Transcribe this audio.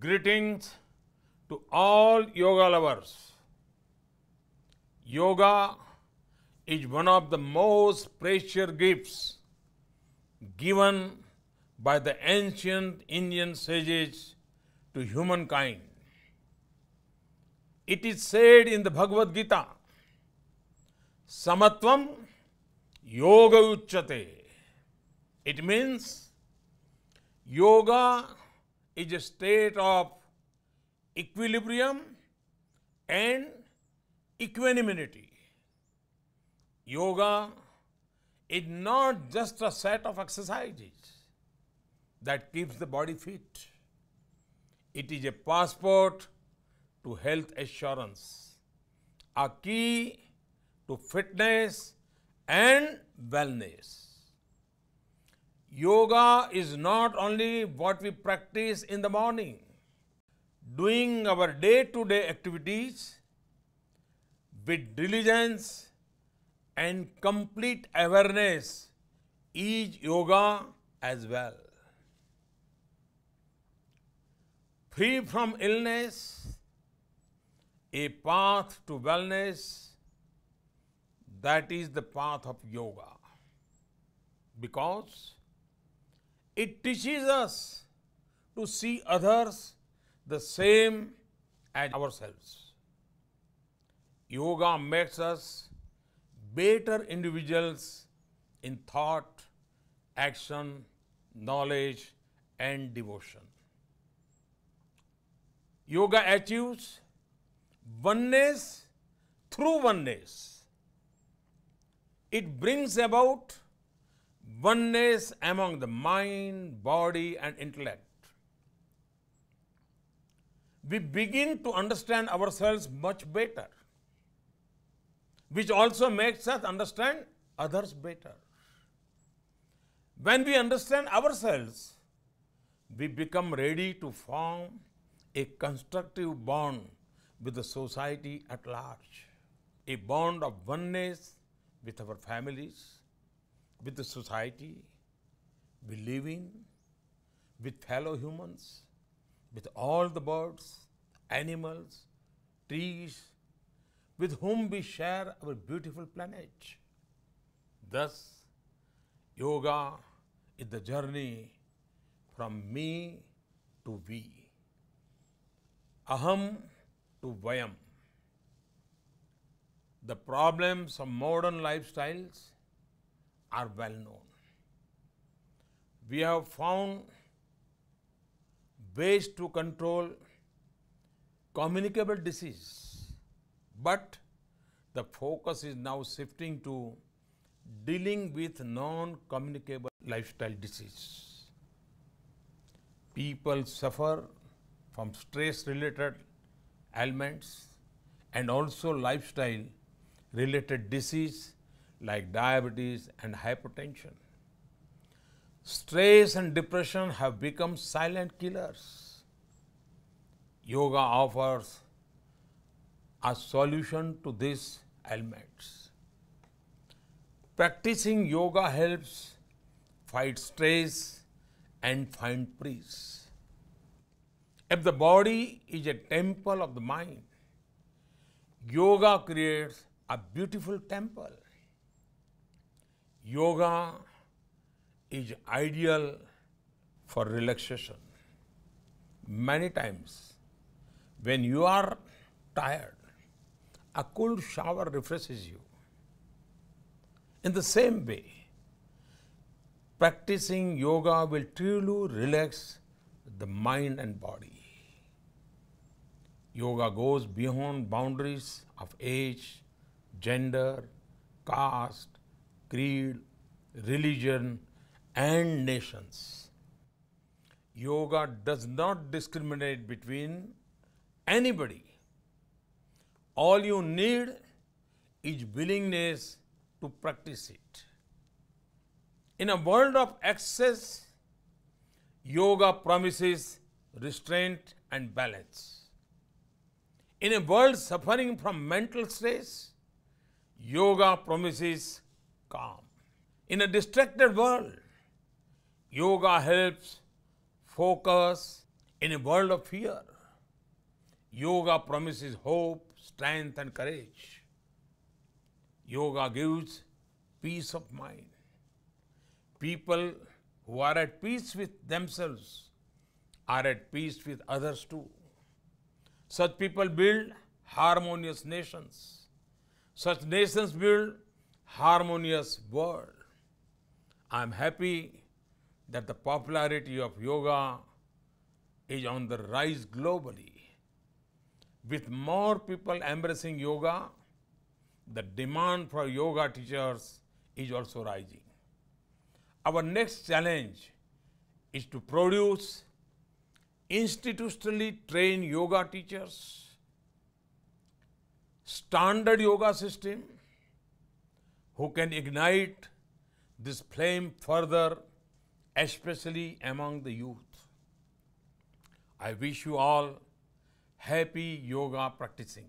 Greetings to all yoga lovers. Yoga is one of the most precious gifts given by the ancient Indian sages to humankind. It is said in the Bhagavad Gita, Samatvam Yoga Uchyate. It means yoga is a state of equilibrium and equanimity. Yoga is not just a set of exercises that keeps the body fit. It is a passport to health assurance, a key to fitness and wellness. Yoga is not only what we practice in the morning. Doing our day to day activities with diligence and complete awareness is yoga as well. Free from illness, a path to wellness, that is the path of yoga. Because it teaches us to see others the same as ourselves. Yoga makes us better individuals in thought, action, knowledge, and devotion. Yoga achieves oneness through oneness. It brings about oneness among the mind, body, and intellect. We begin to understand ourselves much better, which also makes us understand others better. When we understand ourselves, we become ready to form a constructive bond with the society at large, a bond of oneness with our families, with the society we live in, with fellow humans, with all the birds, animals, trees, with whom we share our beautiful planet. Thus, yoga is the journey from me to we, aham to vayam. The problems of modern lifestyles are well known. We have found ways to control communicable disease, but the focus is now shifting to dealing with non-communicable lifestyle disease. People suffer from stress-related ailments and also lifestyle related disease like diabetes and hypertension. Stress and depression have become silent killers. Yoga offers a solution to these ailments. Practicing yoga helps fight stress and find peace. If the body is a temple of the mind, yoga creates a beautiful temple. Yoga is ideal for relaxation. Many times, when you are tired, a cool shower refreshes you. In the same way, practicing yoga will truly relax the mind and body. Yoga goes beyond boundaries of age, gender, caste, creed, religion, and nations. Yoga does not discriminate between anybody. All you need is willingness to practice it. In a world of excess, yoga promises restraint and balance. In a world suffering from mental stress, yoga promises calm. In a distracted world, yoga helps focus, In a world of fear, yoga promises hope, strength, and courage. Yoga gives peace of mind. People who are at peace with themselves are at peace with others too. Such people build harmonious nations. Such nations build harmonious world. I am happy that the popularity of yoga is on the rise globally. With more people embracing yoga, the demand for yoga teachers is also rising. Our next challenge is to produce institutionally trained yoga teachers, standard yoga system who can ignite this flame further, especially among the youth. I wish you all happy yoga practicing.